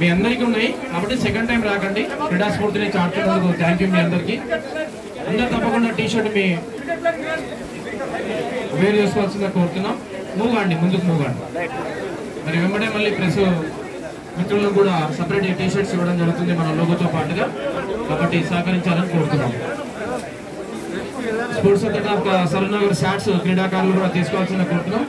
మీ అందరికీ ఉన్నాయి. కాబట్టి సెకండ్ టైం రాకండి. క్రీడాస్ఫూర్తిని చాటుతున్నందుకు థ్యాంక్ యూ మీ అందరికీ. అందరు తప్పకుండా టీషర్ట్ మీ వేరు చేసుకోవాల్సిందిగా కోరుతున్నాం. మూగండి ముందుకు మూగండి మరి వెంబడే మళ్ళీ ప్రెస్ మిత్రులను కూడా సపరేట్ టీషర్ట్స్ ఇవ్వడం జరుగుతుంది మన లోగోతో పాటుగా. కాబట్టి సహకరించాలని కోరుతున్నాం. స్పోర్ట్స్ అంతటా ఒక సరూనగర్ షాట్స్ క్రీడాకారులు కూడా తీసుకోవాల్సిన కోరుతున్నాం.